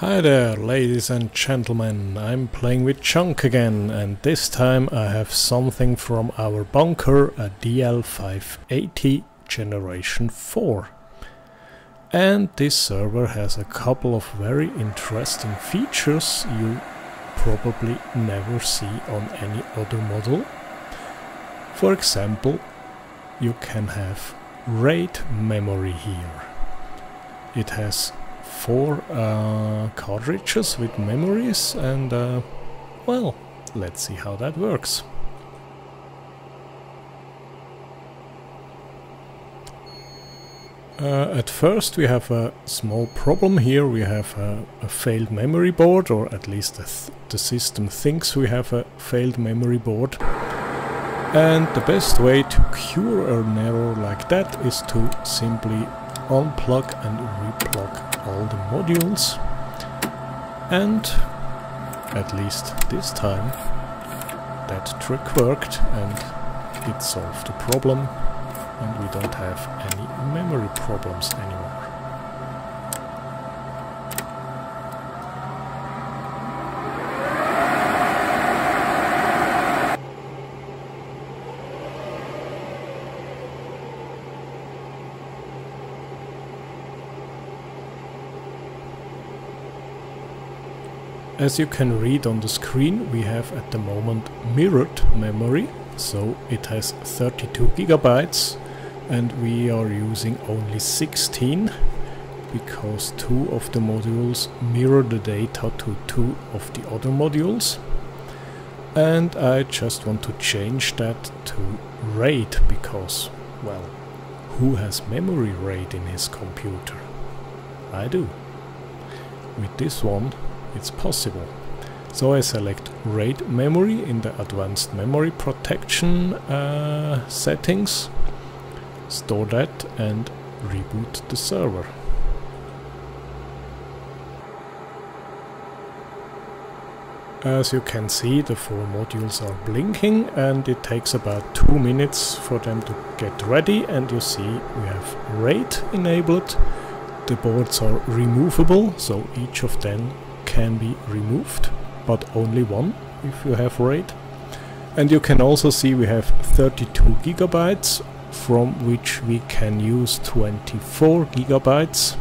Hi there, ladies and gentlemen. I'm playing with Junk again, and this time I have something from our bunker, a DL580 Generation 4. And this server has a couple of very interesting features you probably never see on any other model. For example, you can have RAID memory here. It has four uh, cartridges with memories and uh, well, let's see how that works. Uh, at first we have a small problem here, we have a, a failed memory board, or at least th the system thinks we have a failed memory board. And the best way to cure an error like that is to simply unplug and replug all the modules and at least this time that trick worked and it solved the problem and we don't have any memory problems anymore. As you can read on the screen, we have at the moment mirrored memory, so it has 32 gigabytes and we are using only 16 because two of the modules mirror the data to two of the other modules. And I just want to change that to RAID because, well, who has memory RAID in his computer? I do. With this one it's possible. So I select RAID memory in the advanced memory protection uh, settings, store that and reboot the server. As you can see the four modules are blinking and it takes about two minutes for them to get ready and you see we have RAID enabled. The boards are removable so each of them can be removed, but only one if you have RAID. And you can also see we have 32 gigabytes, from which we can use 24 gigabytes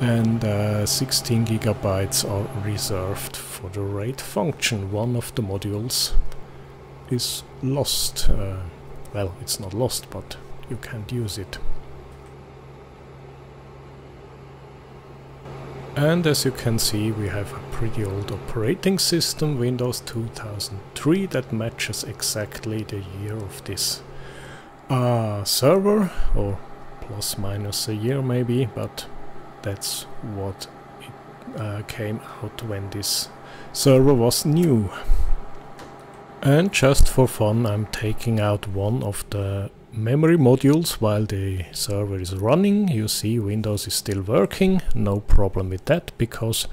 and uh, 16 gigabytes are reserved for the RAID function. One of the modules is lost. Uh, well, it's not lost, but you can't use it. And as you can see we have a pretty old operating system, Windows 2003, that matches exactly the year of this uh, server, or plus minus a year maybe, but that's what it uh, came out when this server was new. And just for fun I'm taking out one of the memory modules while the server is running. You see Windows is still working, no problem with that because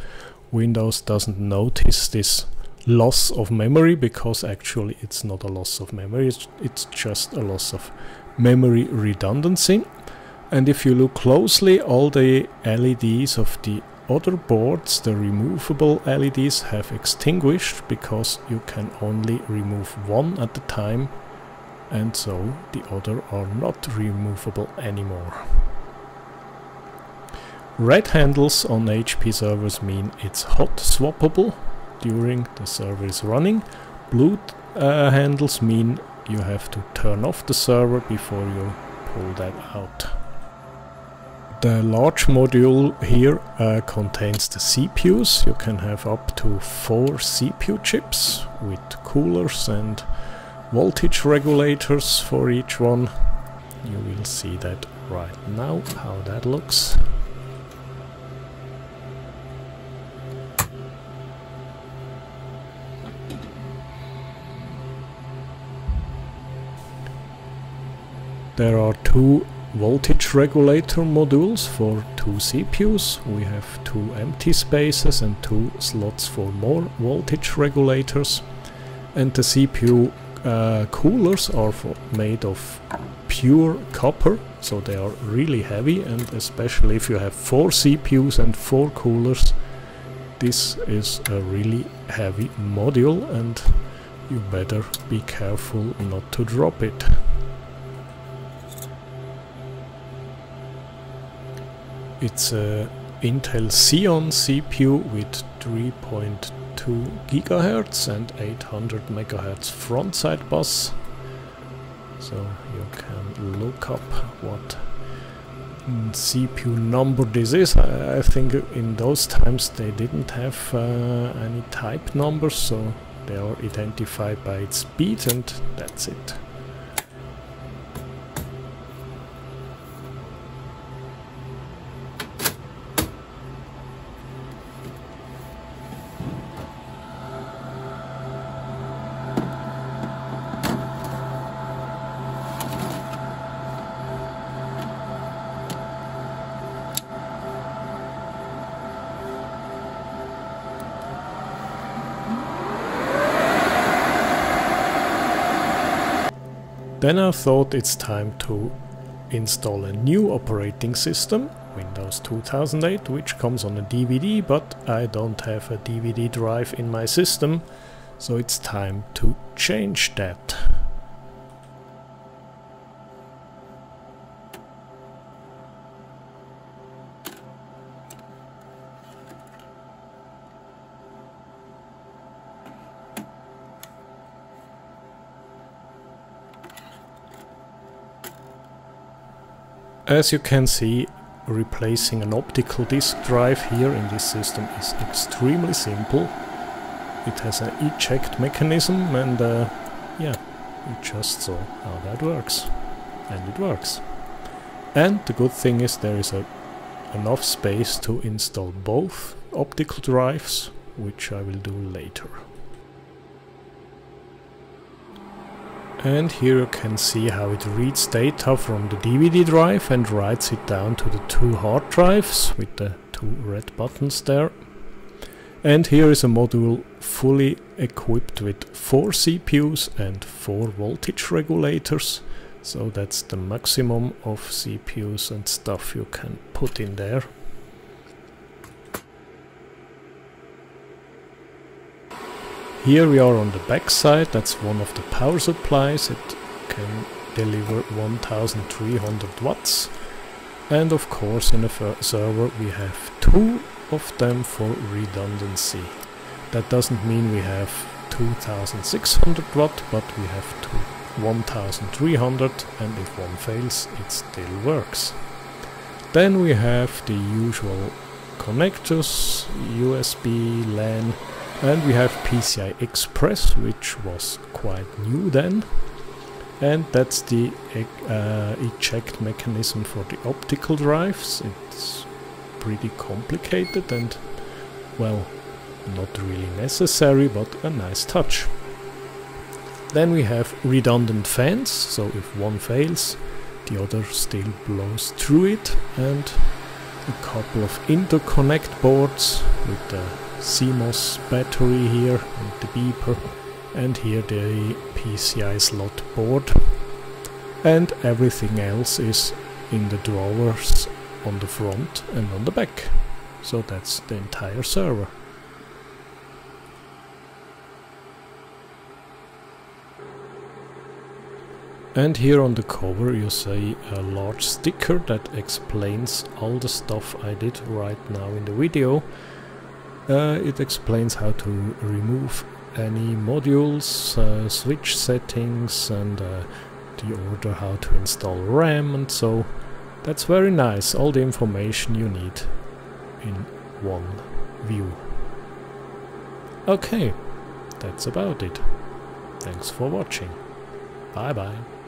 Windows doesn't notice this loss of memory because actually it's not a loss of memory, it's, it's just a loss of memory redundancy. And if you look closely, all the LEDs of the other boards, the removable LEDs, have extinguished because you can only remove one at a time and so the other are not removable anymore. Red handles on HP servers mean it's hot swappable during the server is running. Blue uh, handles mean you have to turn off the server before you pull that out. The large module here uh, contains the CPUs. You can have up to four CPU chips with coolers and voltage regulators for each one. You will see that right now, how that looks. There are two voltage regulator modules for two CPUs. We have two empty spaces and two slots for more voltage regulators. And the CPU uh, coolers are made of pure copper, so they are really heavy and especially if you have four CPUs and four coolers, this is a really heavy module and you better be careful not to drop it. It's a Intel Xeon CPU with 3.2 GHz and 800 MHz frontside bus. So you can look up what CPU number this is. I, I, think in those times they didn't have uh, any type numbers, so they are identified by its beat and that's it. Then I thought it's time to install a new operating system, Windows 2008, which comes on a DVD, but I don't have a DVD drive in my system, so it's time to change that. As you can see, replacing an optical disk drive here in this system is extremely simple. It has an eject mechanism and uh, yeah, you just saw how that works. And it works. And the good thing is there is a, enough space to install both optical drives, which I will do later. And here you can see how it reads data from the DVD drive and writes it down to the two hard drives with the two red buttons there. And here is a module fully equipped with four CPUs and four voltage regulators. So that's the maximum of CPUs and stuff you can put in there. Here we are on the back side, that's one of the power supplies, it can deliver 1300 watts. And of course in a server we have two of them for redundancy. That doesn't mean we have 2600 watt, but we have two 1300 and if one fails it still works. Then we have the usual connectors, USB, LAN, and we have PCI Express, which was quite new then. And that's the uh, eject mechanism for the optical drives. It's pretty complicated and, well, not really necessary, but a nice touch. Then we have redundant fans, so if one fails, the other still blows through it, and a couple of interconnect boards with the CMOS battery here and the beeper and here the PCI slot board. And everything else is in the drawers on the front and on the back. So that's the entire server. And here on the cover you see a large sticker that explains all the stuff I did right now in the video uh, it explains how to remove any modules, uh, switch settings and uh, the order how to install RAM and so that's very nice, all the information you need in one view. Okay, that's about it. Thanks for watching. Bye bye.